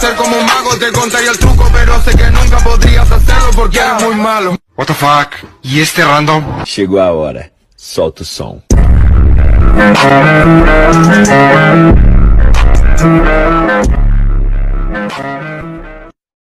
Ser como un mago, te contaría el truco, pero sé que nunca podrías hacerlo porque eres muy malo. What the fuck? E este random? Chegou a hora. Solta o som.